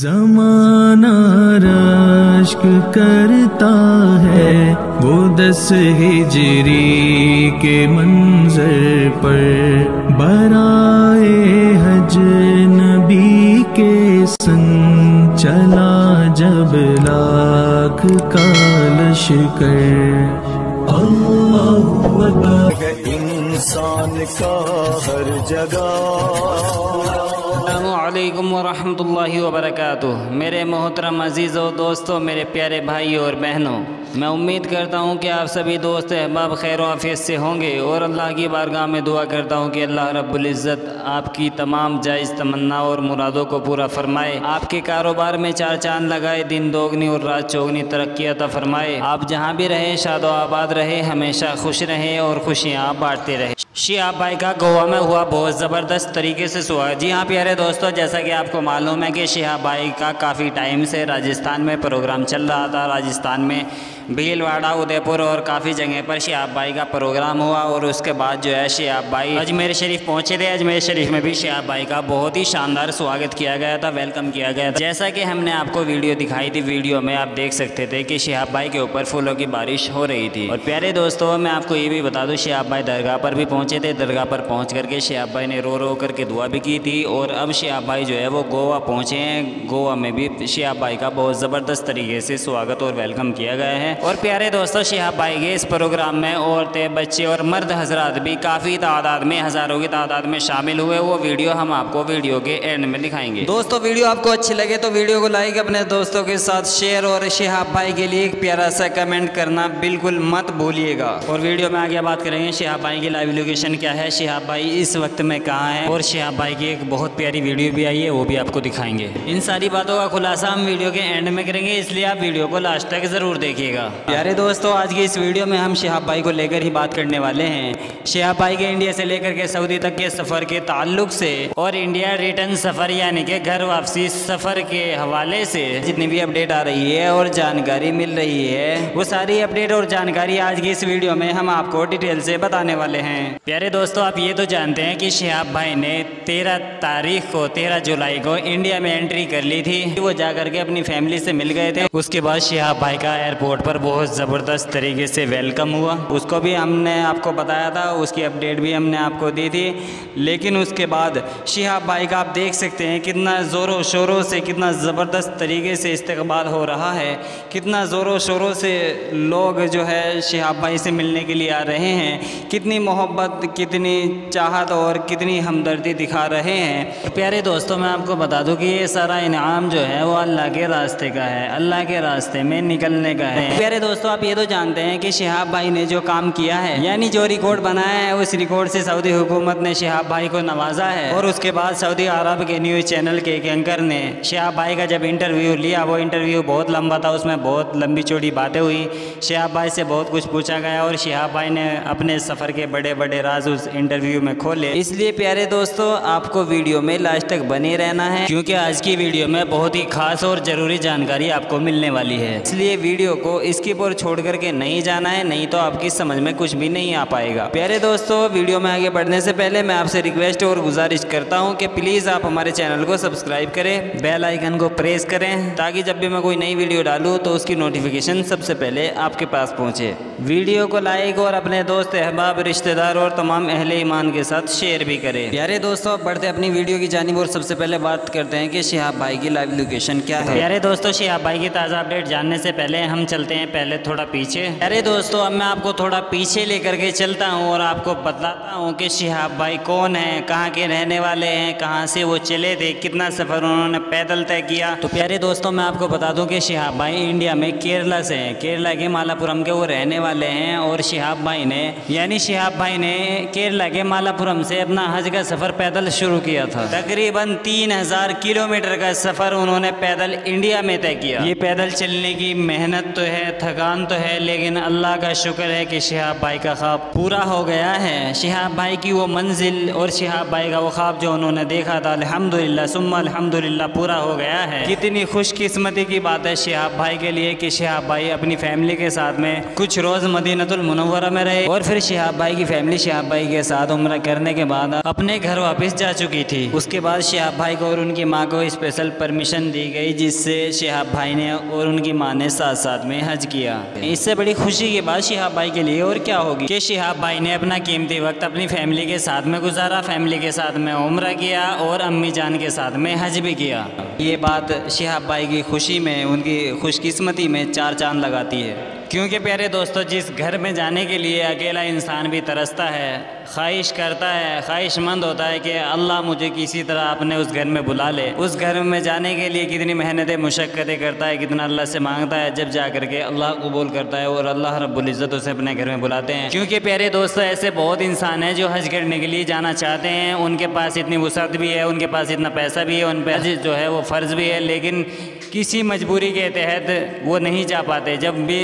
जमाना रश्क करता है वो दस हिजरी के मंजर पर। बराए हज नबी के संग चला जब लाख का लश्कर। अल्लाहु इंसान का हर जगह। अल्लाम वरहमतुल्लाहि वबरकातुह। मेरे मोहतरम अजीज़ों दोस्तों, मेरे प्यारे भाई और बहनों, मैं उम्मीद करता हूँ कि आप सभी दोस्त अहबाब, खैर आफियत से होंगे और अल्लाह की बारगाह में दुआ करता हूँ कि अल्लाह रब्बुल आपकी तमाम जायज़ तमन्ना और मुरादों को पूरा फरमाए। आपके कारोबार में चार चाँद लगाए, दिन दोगनी और रात चौगनी तरक्की अता फरमाए। आप जहाँ भी रहें, शादो आबाद रहे, हमेशा खुश रहें और खुशियाँ बांटते रहे। शिया भाई का गोवा में हुआ बहुत ज़बरदस्त तरीके से सुहा जी हाँ प्यारे दोस्तों जैसा कि आपको मालूम है कि शिहाबाई का काफ़ी टाइम से राजस्थान में प्रोग्राम चल रहा था। राजस्थान में भीलवाड़ा, उदयपुर और काफ़ी जगह पर शिहाब भाई का प्रोग्राम हुआ और उसके बाद जो है शिहाब भाई अजमेर शरीफ पहुँचे थे। अजमेर शरीफ में भी शिहाब भाई का बहुत ही शानदार स्वागत किया गया था वेलकम किया गया था। जैसा कि हमने आपको वीडियो दिखाई थी वीडियो में आप देख सकते थे कि शिहाब भाई के ऊपर फूलों की बारिश हो रही थी। और प्यारे दोस्तों, मैं आपको ये भी बता दूँ शिहाब भाई दरगाह पर भी पहुँचे थे। दरगाह पर पहुँच करके शिहाब भाई ने रो रो करके दुआ भी की थी और अब शिहाब भाई जो है वो गोवा पहुँचे हैं। गोवा में भी शिहाब भाई का बहुत ज़बरदस्त तरीके से स्वागत और वेलकम किया गया है। और प्यारे दोस्तों शिहाब भाई के इस प्रोग्राम में औरतें बच्चे और मर्द हजरात भी काफ़ी तादाद में हज़ारों की तादाद में शामिल हुए। वो वीडियो हम आपको वीडियो के एंड में दिखाएँगे। दोस्तों वीडियो आपको अच्छी लगे तो वीडियो को लाइक अपने दोस्तों के साथ शेयर और शिहाब भाई के लिए एक प्यारा सा कमेंट करना बिल्कुल मत भूलिएगा। और वीडियो में आगे बात करेंगे शिहाब भाई की लाइव लोकेशन क्या है शिहाब भाई इस वक्त में कहाँ है? और शिहाब भाई की एक बहुत प्यारी वीडियो भी आई है वो भी आपको दिखाएँगे। इन सारी बातों का खुलासा हम वीडियो के एंड में करेंगे, इसलिए आप वीडियो को लास्ट तक ज़रूर देखिएगा। प्यारे दोस्तों, आज की इस वीडियो में हम शिहाब भाई को लेकर ही बात करने वाले हैं। शिहाब भाई के इंडिया से लेकर के सऊदी तक के सफ़र के ताल्लुक से और इंडिया रिटर्न सफ़र यानी कि घर वापसी सफ़र के हवाले से जितनी भी अपडेट आ रही है और जानकारी मिल रही है, वो सारी अपडेट और जानकारी आज की इस वीडियो में हम आपको डिटेल से बताने वाले हैं। प्यारे दोस्तों, आप ये तो जानते हैं कि शिहाब भाई ने तेरह तारीख को, तेरह जुलाई को इंडिया में एंट्री कर ली थी। वो जा करके अपनी फैमिली से मिल गए थे। उसके बाद शिहाब भाई का एयरपोर्ट पर बहुत ज़बरदस्त तरीके से वेलकम हुआ। उसको भी हमने आपको बताया था, उसकी अपडेट भी हमने आपको दी थी। लेकिन उसके बाद शिहाब भाई का आप देख सकते हैं कितना ज़ोरों शोरों से, कितना ज़बरदस्त तरीके से इस्तकबाल हो रहा है। कितना ज़ोरों शोरों से लोग जो है शिहाब भाई से मिलने के लिए आ रहे हैं। कितनी मोहब्बत, कितनी चाहत और कितनी हमदर्दी दिखा रहे हैं। प्यारे दोस्तों, मैं आपको बता दूँ कि ये सारा इनाम जो है वो अल्लाह के रास्ते का है अल्लाह के रास्ते में निकलने का है। प्यारे दोस्तों आप ये तो जानते हैं कि शिहाब भाई ने जो काम किया है यानी जो रिकॉर्ड बनाया है उस रिकॉर्ड से सऊदी हुकूमत ने शिहाब भाई को नवाजा है। और उसके बाद सऊदी अरब के न्यूज़ चैनल के एक एंकर ने शिहाब भाई का जब इंटरव्यू लिया वो इंटरव्यू बहुत लंबा था उसमें बहुत लंबी चौड़ी बातें हुई। शिहाब भाई से बहुत कुछ पूछा गया और शिहाब भाई ने अपने सफ़र के बड़े बड़े राज उस इंटरव्यू में खोले। इसलिए प्यारे दोस्तों आपको वीडियो में लास्ट तक बने रहना है क्योंकि आज की वीडियो में बहुत ही खास और ज़रूरी जानकारी आपको मिलने वाली है। इसलिए वीडियो को स्किप और छोड़ करके नहीं जाना है, नहीं तो आपकी समझ में कुछ भी नहीं आ पाएगा। प्यारे दोस्तों, वीडियो में आगे बढ़ने से पहले मैं आपसे रिक्वेस्ट और गुजारिश करता हूँ कि प्लीज़ आप हमारे चैनल को सब्सक्राइब करें, बेल आइकन को प्रेस करें, ताकि जब भी मैं कोई नई वीडियो डालूँ तो उसकी नोटिफिकेशन सबसे पहले आपके पास पहुँचे। वीडियो को लाइक और अपने दोस्त अहबाब, रिश्तेदार और तमाम अहले ईमान के साथ शेयर भी करें। प्यारे दोस्तों बढ़ते अपनी वीडियो की जानी और सबसे पहले बात करते हैं कि शिहाब भाई की लाइव लोकेशन क्या है? प्यारे दोस्तों, शिहाब भाई की ताज़ा अपडेट जानने से पहले हम चलते हैं पहले थोड़ा पीछे। प्यारे दोस्तों, अब मैं आपको थोड़ा पीछे लेकर के चलता हूँ और आपको बताता हूँ कि शिहाब भाई कौन है, कहाँ के रहने वाले हैं, कहाँ से वो चले थे, कितना सफ़र उन्होंने पैदल तय किया। तो प्यारे दोस्तों, मैं आपको बता दूँ कि शिहाब भाई इंडिया में केरला से हैं। केरला के मालापुरम के वो रहने वाले हैं और शिहाब भाई ने, यानी शिहाब भाई ने केरला के मालापुरम से अपना हज का सफ़र पैदल शुरू किया था। तकरीबन तीन हज़ार किलोमीटर का सफ़र उन्होंने पैदल इंडिया में तय किया। ये पैदल चलने की मेहनत तो है, थकान तो है, लेकिन अल्लाह का शुक्र है कि शिहाब भाई का ख्वाब पूरा हो गया है। शिहाब भाई की वो मंजिल और शिहाब भाई का वो ख्वाब जो उन्होंने देखा था, अल्हम्दुलिल्लाह, सुम्मा अल्हम्दुलिल्लाह पूरा हो गया है। कितनी खुशकिस्मती की बात है शिहाब भाई के लिए कि शिहाब भाई अपनी फैमिली के साथ में कुछ रोज़ मदीनतुल मुनव्वरा में रहे और फिर शिहाब भाई की फैमिली शिहाब भाई के साथ उम्र करने के बाद अपने घर वापस जा चुकी थी। उसके बाद शिहाब भाई को और उनकी माँ को स्पेशल परमिशन दी गई, जिससे शहाब भाई ने और उनकी माँ ने साथ साथ में हज किया। इससे बड़ी खुशी की बात शहाब भाई के लिए और क्या होगी कि शहाब भाई ने अपना कीमती वक्त अपनी फैमिली के साथ में गुजारा, फैमिली के साथ में उम्र किया और अम्मी जान के साथ में हज भी किया। ये बात शहाब भाई की खुशी में, उनकी खुशकिस्मती में चार चाँद लगाती है। क्योंकि प्यारे दोस्तों, जिस घर में जाने के लिए अकेला इंसान भी तरसता है, ख्वाहिश करता है, ख्वाहिशमंद होता है कि अल्लाह मुझे किसी तरह अपने उस घर में बुला ले। उस घर में जाने के लिए कितनी मेहनतें, मुशक्क़तें करता है, कितना अल्लाह से माँगता है, जब जा कर के अल्लाह कबूल करता है और अल्लाह रब्बुल्ज़त उसे अपने घर में बुलाते हैं। क्योंकि प्यारे दोस्तों, ऐसे बहुत इंसान हैं जो हज करने के लिए जाना चाहते हैं। उनके पास इतनी वसत भी है, उनके पास इतना पैसा भी है, उन पर जो है वो फ़र्ज़ भी है, लेकिन किसी मजबूरी के तहत वो नहीं जा पाते। जब भी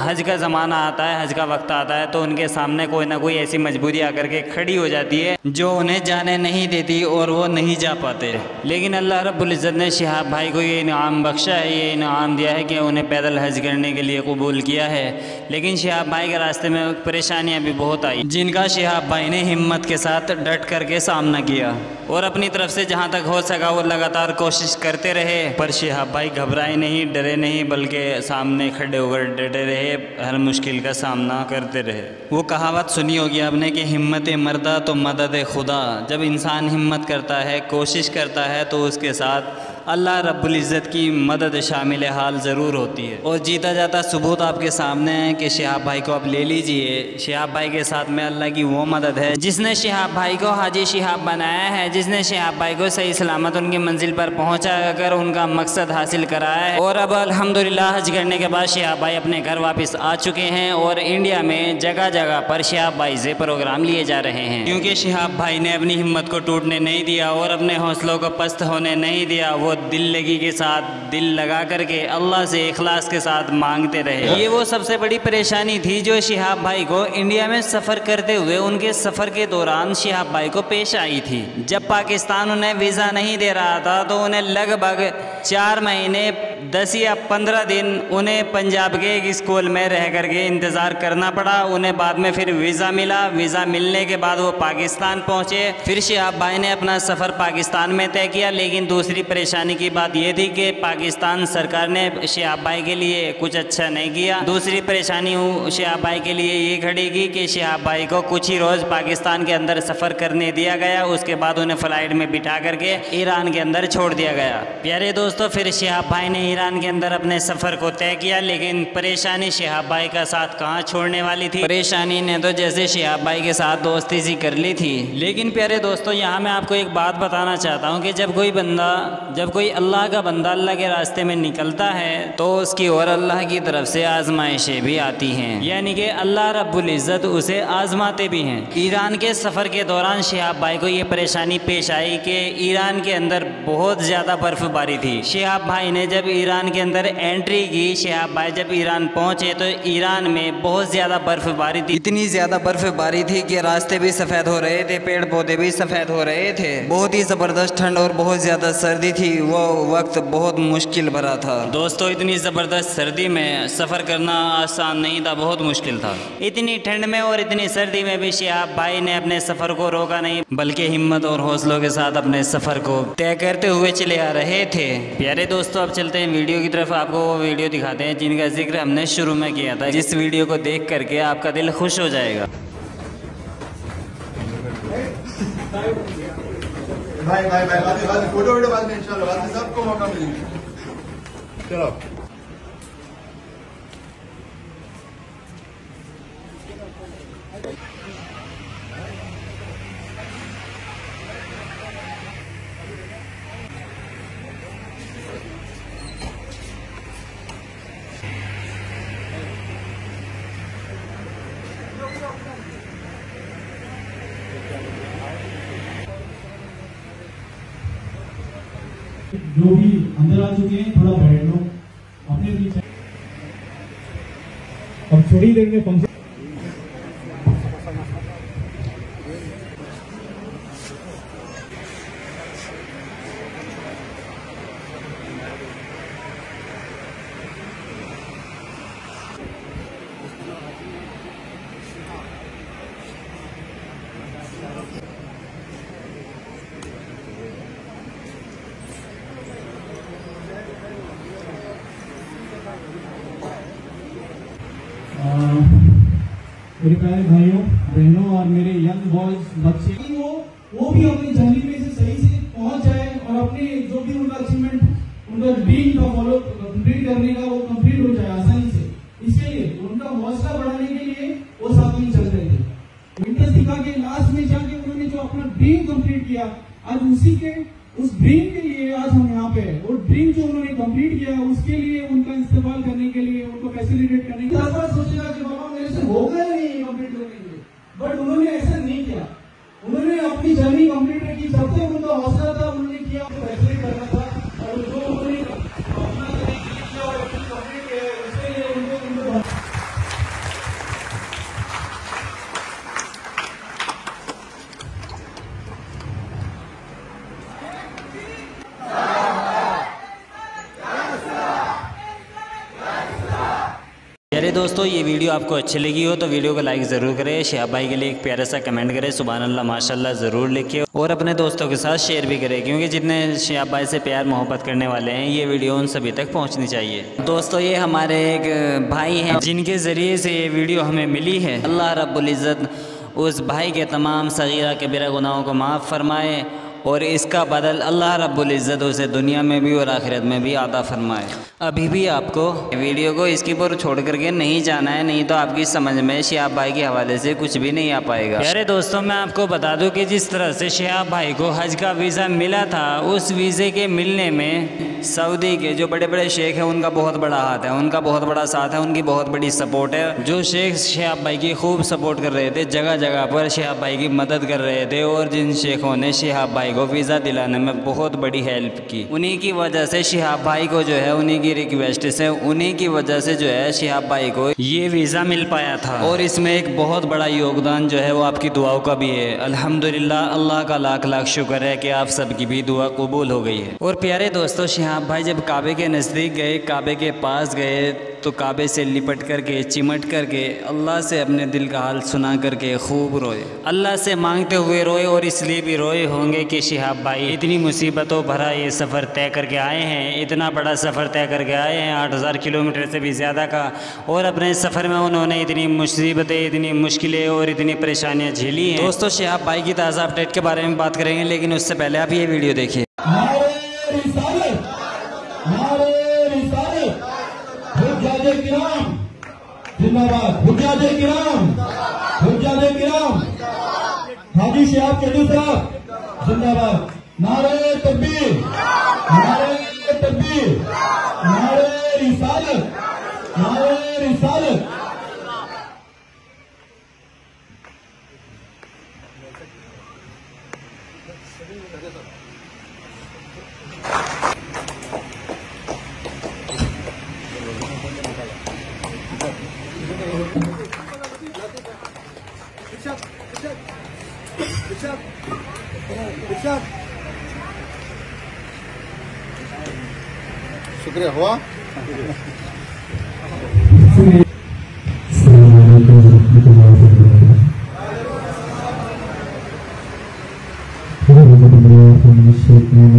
हज का ज़माना आता है, हज का वक्त आता है तो उनके सामने कोई ना कोई ऐसी मजबूरी आकर के खड़ी हो जाती है, जो उन्हें जाने नहीं देती और वो नहीं जा पाते। लेकिन अल्लाह रब्बुल ने शिहाब भाई को ये इनाम बख्शा है, ये इनाम दिया है कि उन्हें पैदल हज करने के लिए कबूल किया है। लेकिन शिहाब भाई के रास्ते में परेशानियाँ भी बहुत आई, जिनका शिहाब भाई ने हिम्मत के साथ डट करके सामना किया। और अपनी तरफ़ से जहाँ तक हो सका वो लगातार कोशिश करते रहे। पर शिहाब भाई घबराए नहीं, डरे नहीं, बल्कि सामने खड़े होकर डटे रहे, हर मुश्किल का सामना करते रहे। वो कहावत सुनी होगी आपने कि हिम्मत मरदा तो मदद खुदा। जब इंसान हिम्मत करता है, कोशिश करता है तो उसके साथ अल्लाह रब्बुल इज़्ज़त की मदद शामिल हाल ज़रूर होती है। और जीता जाता सबूत आपके सामने है कि शहाब भाई को आप ले लीजिए। शहाब भाई के साथ में अल्लाह की वो मदद है। जिसने शहाब भाई को हाजी शहाब बनाया है, जिसने शहाब भाई को सही सलामत उनकी मंजिल पर पहुँचा कर उनका मकसद हासिल कराया है। और अब अल्हम्दुलिल्लाह हज करने के बाद शहाब भाई अपने घर वापस आ चुके हैं और इंडिया में जगह जगह पर शहाब भाई से प्रोग्राम लिए जा रहे हैं। क्योंकि शहाब भाई ने अपनी हिम्मत को टूटने नहीं दिया और अपने हौसलों को पस्त होने नहीं दिया, वो दिल लगी के साथ, दिल लगा करके अल्लाह से इखलास के साथ मांगते रहे। ये वो सबसे बड़ी परेशानी थी जो शिहाब भाई को इंडिया में सफ़र करते हुए, उनके सफ़र के दौरान शिहाब भाई को पेश आई थी। जब पाकिस्तान उन्हें वीज़ा नहीं दे रहा था तो उन्हें लगभग चार महीने दस या पंद्रह दिन उन्हें पंजाब के एक स्कूल में रह करके इंतज़ार करना पड़ा। उन्हें बाद में फिर वीज़ा मिला। वीज़ा मिलने के बाद वो पाकिस्तान पहुँचे। फिर शिहाब भाई ने अपना सफ़र पाकिस्तान में तय किया। लेकिन दूसरी परेशानी परेशानी की बात यह थी कि पाकिस्तान सरकार ने शहाब भाई के लिए कुछ अच्छा नहीं किया। दूसरी परेशानी शहाब भाई के लिए ये खड़ी की कि शहाब भाई को कुछ ही रोज़ पाकिस्तान के अंदर सफ़र करने दिया गया। उसके बाद उन्हें फ़्लाइट में बिठा करके ईरान के अंदर छोड़ दिया गया। प्यारे दोस्तों, फिर शहाब भाई ने ईरान के अंदर अपने सफ़र को तय किया, लेकिन परेशानी शहाब भाई का साथ कहाँ छोड़ने वाली थी? परेशानी ने तो जैसे शहाब भाई के साथ दोस्ती सी कर ली थी। लेकिन प्यारे दोस्तों, यहाँ मैं आपको एक बात बताना चाहता हूँ कि जब कोई बंदा, जब कोई अल्लाह का बंदा अल्लाह के रास्ते में निकलता है तो उसकी और अल्लाह की तरफ़ से आजमाइशें भी आती हैं। यानी कि अल्लाह रब्बुल इज़्ज़त उसे आजमाते भी हैं। ईरान के सफ़र के दौरान शहाब भाई को ये परेशानी पेश आई कि ईरान के अंदर बहुत ज़्यादा बर्फ़बारी थी। शहाब भाई ने जब ईरान के अंदर एंट्री की शहाब भाई जब ईरान पहुँचे तो ईरान में बहुत ज़्यादा बर्फ़बारी थी। इतनी ज़्यादा बर्फ़बारी थी कि रास्ते भी सफ़ेद हो रहे थे पेड़ पौधे भी सफ़ेद हो रहे थे। बहुत ही ज़बरदस्त ठंड और बहुत ज़्यादा सर्दी थी। वो वक्त बहुत मुश्किल भरा था। दोस्तों इतनी ज़बरदस्त सर्दी में सफ़र करना आसान नहीं था बहुत मुश्किल था। इतनी ठंड में और इतनी सर्दी में भी शिहाब भाई ने अपने सफ़र को रोका नहीं बल्कि हिम्मत और हौसलों के साथ अपने सफ़र को तय करते हुए चले आ रहे थे। प्यारे दोस्तों अब चलते हैं वीडियो की तरफ़ आपको वो वीडियो दिखाते हैं जिनका ज़िक्र हमने शुरू में किया था। जिस वीडियो को देख करके आपका दिल खुश हो जाएगा। भाई भाई भाई बाद बाद फ़ोटो वीडियो बाद में इंशाल्लाह बाद में सबको मौका मिलेगा। चलो। जो भी अंदर आ चुके हैं, थोड़ा बैठ लो। अपने बीच अब थोड़ी देर में फ़ंक्शन मेरे प्यारे भाइयों, बहनों और मेरे यंग बॉयज़ बच्चे वो वो भी अपनी जर्नी में से सही से पहुँच जाए और अपने जो भी उनका अचीवमेंट उनका ड्रीम का फॉलो कंप्लीट करने का वो कंप्लीट हो जाए आसानी से। इसके लिए, उनका हौसला बढ़ाने के लिए वो साथ में चल रहे थे। विंटर्स दिखा के लास्ट में जाके उन्होंने जो अपना ड्रीम कंप्लीट किया, आज उसी के, उस ड्रीम के लिए आज हम यहाँ पे। वो ड्रीम जो उन्होंने कंप्लीट किया, उसके लिए उनका इस्तेमाल करने के लिए, उनको फैसिलिटेट करने के लिए हर बार सोचेगा कि बाबा मेरे से होगा ही नहीं कंप्लीट करने के लिए बट उन्होंने ऐसा नहीं किया। उन्होंने अपनी जर्नी कंप्लीट की। जब तक उनका हौसला था, उन्होंने किया उनको फैसिलिटेट करना था और जो उन्होंने अपना करने के लिए किया और अपनी कंप्लीट किया उसके लिए उनको उनको प्यारे दोस्तों, ये वीडियो आपको अच्छी लगी हो तो वीडियो को लाइक ज़रूर करें शहाब भाई के लिए एक प्यारा सा कमेंट करें सुबह अल्लाह माशाल्लाह, ज़रूर लिखे और अपने दोस्तों के साथ शेयर भी करें, क्योंकि जितने शहाब भाई से प्यार मोहब्बत करने वाले हैं, ये वीडियो उन सभी तक पहुँचनी चाहिए। दोस्तों, ये हमारे एक भाई हैं, जिनके ज़रिए से ये वीडियो हमें मिली है। अल्लाह रब्बुल इज़्ज़त उस भाई के तमाम सगीरा के बिरा गुनाहों को माफ़ फरमाए। और इसका बदल अल्लाह रब्बुल इज़्ज़त उसे दुनिया में भी और आखिरत में भी आता फरमाए। अभी भी आपको वीडियो को इसकी पर छोड़ करके नहीं जाना है, नहीं तो आपकी समझ में शिहाब भाई के हवाले से कुछ भी नहीं आ पाएगा। अरे दोस्तों, मैं आपको बता दूँ कि जिस तरह से शिहाब भाई को हज का वीज़ा मिला था, उस वीज़े के मिलने में सऊदी के जो बड़े बड़े शेख हैं, उनका बहुत बड़ा हाथ है, उनका बहुत बड़ा साथ है, उनकी बहुत बड़ी सपोर्ट है। जो शेख शिहाब भाई की खूब सपोर्ट कर रहे थे जगह जगह पर शिहाब भाई की मदद कर रहे थे, और जिन शेखों ने शिहाब भाई को वीज़ा दिलाने में बहुत बड़ी हेल्प की। उन्हीं की वजह से शिहाब भाई को जो है, उन्हीं की रिक्वेस्ट से, उन्हीं की वजह से जो है, शिहाब भाई को ये वीज़ा मिल पाया था। और इसमें एक बहुत बड़ा योगदान जो है, वो आपकी दुआओं का भी है। अल्हम्दुलिल्लाह, अल्लाह का लाख लाख शुक्र है कि आप सबकी भी दुआ कबूल हो गई है। और प्यारे दोस्तों, शिहाब भाई जब काबे के नज़दीक गए, काबे के पास गए तो काबे से लिपट करके, चिमट करके, अल्लाह से अपने दिल का हाल सुना करके खूब रोए। अल्लाह से मांगते हुए रोए और इसलिए भी रोए होंगे कि शिहाब भाई, इतनी मुसीबतों भरा ये सफ़र तय करके आए हैं, इतना बड़ा सफ़र तय करके आए हैं, आठ हज़ार किलोमीटर से भी ज़्यादा का, और अपने सफ़र में उन्होंने इतनी मुसीबतें, इतनी मुश्किलें और इतनी परेशानियाँ झेली हैं। दोस्तों, शिहाब भाई की ताज़ा अपडेट के बारे में बात करेंगे, लेकिन उससे पहले आप ये वीडियो देखिए नारे रिसालत नारे रिसालत हुज्जाजे किराम जिंदाबाद। हुज्जाजे किराम। हुज्जाजे किराम। हाजी शहाब चंदू साहब जिंदाबाद। नारे तकबीर। नारे तकबीर। नारे रिसालत। नारे रिसालत।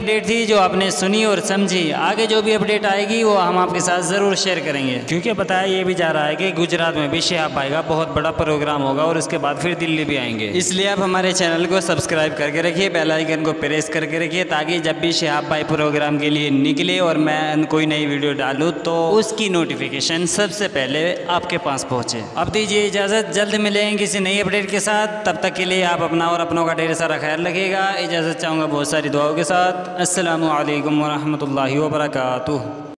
अपडेट थी जो आपने सुनी और समझी। आगे जो भी अपडेट आएगी, वो हम आपके साथ ज़रूर शेयर करेंगे। क्योंकि बताया ये भी जा रहा है कि गुजरात में भी भाई का बहुत बड़ा प्रोग्राम होगा और उसके बाद फिर दिल्ली भी आएँगे। इसलिए आप हमारे चैनल को सब्सक्राइब करके रखिए बेलाइकन को प्रेस करके रखिए, ताकि जब भी शहाब भाई प्रोग्राम के लिए निकले और मैं कोई नई वीडियो डालूँ तो उसकी नोटिफिकेशन सबसे पहले आपके पास पहुँचे। अब दीजिए इजाज़त, जल्द मिलेंगे किसी नई अपडेट के साथ। तब तक के लिए आप अपना और अपनों का ढेर सारा ख्याल रखिएगा। इजाज़त चाहूँगा बहुत सारी दुआओं के साथ। अस्सलाम वालेकुम वरहमतुल्लाहि वबरकातुहू